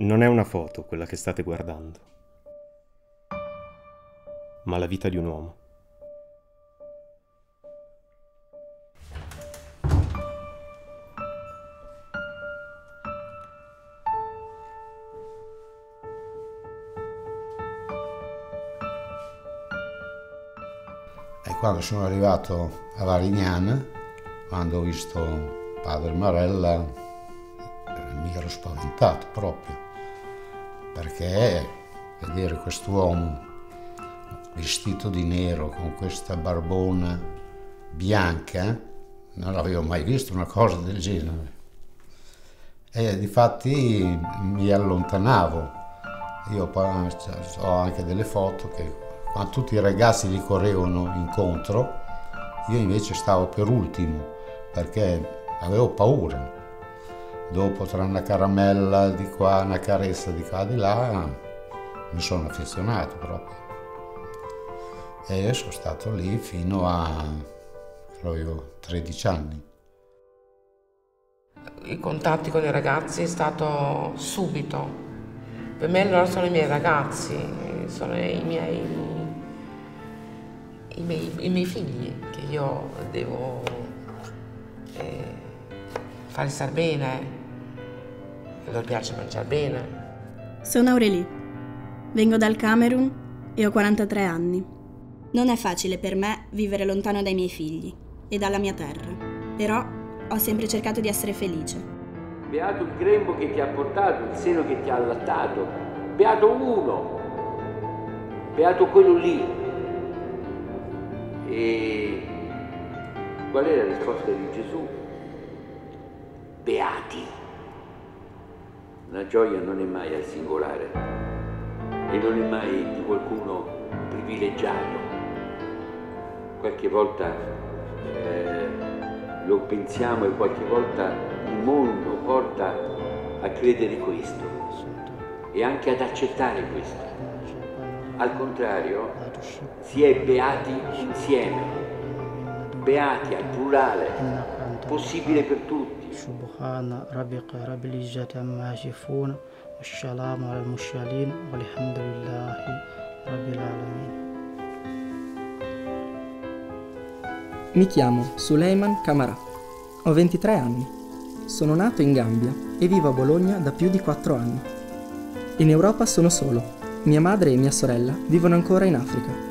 Non è una foto quella che state guardando, ma la vita di un uomo. E quando sono arrivato a Varignana, quando ho visto padre Marella, mi ero spaventato proprio, perché vedere quest'uomo vestito di nero con questa barbona bianca, non avevo mai visto una cosa del genere. E difatti mi allontanavo. Io ho anche delle foto che quando tutti i ragazzi gli correvano incontro, io invece stavo per ultimo perché avevo paura. Dopo tra una caramella di qua, una carezza di qua, di là, mi sono affezionato proprio. E sono stato lì fino a, credo, 13 anni. I contatti con i ragazzi è stato subito. Per me loro sono i miei ragazzi, sono i miei i miei, i miei figli che io devo eh, fare star bene, loro piace mangiare bene. Sono Aurelie, vengo dal Camerun e ho 43 anni. Non è facile per me vivere lontano dai miei figli e dalla mia terra, però ho sempre cercato di essere felice. Beato il grembo che ti ha portato, il seno che ti ha allattato, beato uno, beato quello lì e qual è la risposta di Gesù? Beati. La gioia non è mai al singolare e non è mai di qualcuno privilegiato. Qualche volta eh, lo pensiamo e qualche volta il mondo porta a credere questo e anche ad accettare questo. Al contrario, si è beati insieme, beati al plurale, possibile per tutti. Subhana rabbika rabbil izzati amma yasifun wassalamu al mursalin walhamdulillahi rabbil alamin. Mi chiamo Suleiman Kamara, ho 23 anni, sono nato in Gambia e vivo a Bologna da più di 4 anni. In Europa sono solo, mia madre e mia sorella vivono ancora in Africa